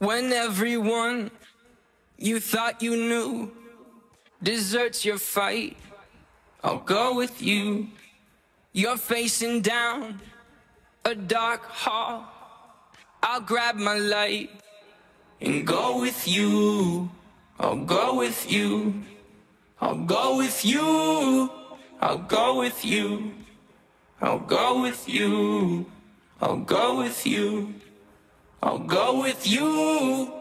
When everyone you thought you knew deserts your fight, I'll go with you. You're facing down a dark hall. I'll grab my light and go with you. I'll go with you. I'll go with you. I'll go with you. I'll go with you. I'll go with you. I'll go with you.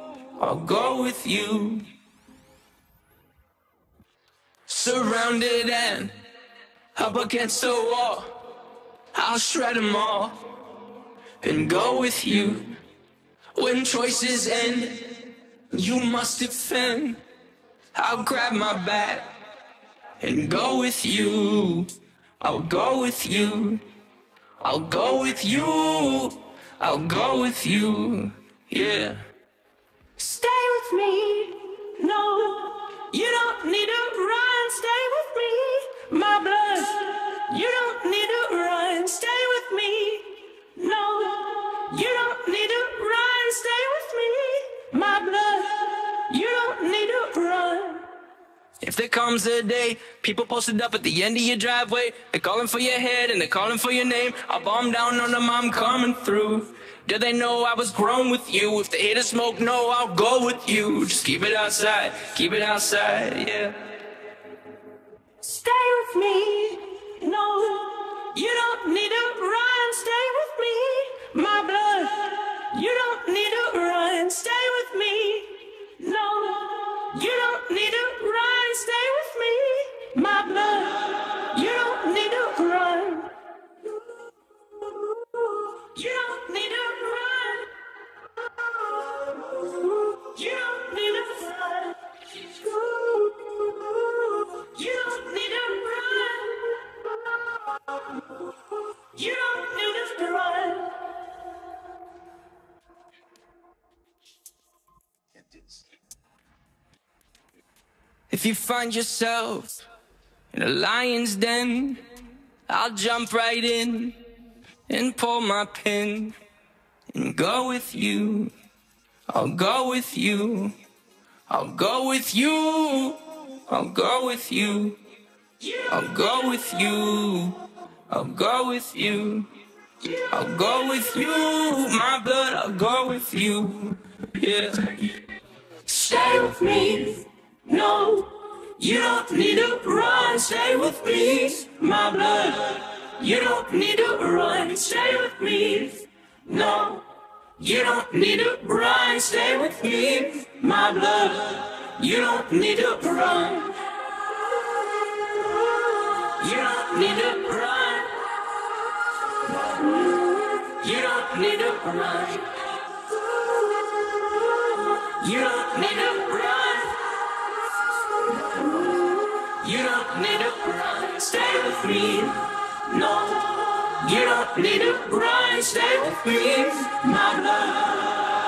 I'll go with you. Surrounded and up against the wall. I'll shred them all and go with you. When choices end, you must defend. I'll grab my bat and go with you. I'll go with you. I'll go with you. I'll go with you. Yeah. Stay with me. No, you don't need to run. If there comes a day, people posted up at the end of your driveway, they're calling for your head and they're calling for your name. I'll bomb down on them, I'm coming through. Do they know I was grown with you? If they hear the smoke, no, I'll go with you. Just keep it outside, keep it outside, yeah. Stay with me. No, you don't need to run. You don't need to run. Stay with me, my blood. You don't need to run. You don't need to run. You don't need to run. You don't need to run. You don't need to run. If you find yourself in a lion's den, I'll jump right in and pull my pin and go with you. I'll go with you. I'll go with you. I'll go with you. I'll go with you. I'll go with you. I'll go with you. My blood, I'll go with you. Yeah. Stay with me. No, you don't need to run. Stay with me, my blood. You don't need to run. Stay with me. No, you don't need to run. Stay with me, my blood. You don't need to run. You don't need to run. You don't need to run. You don't need to run. You don't need to run. Stay with me. No, you don't need to run. Stay with me, my love.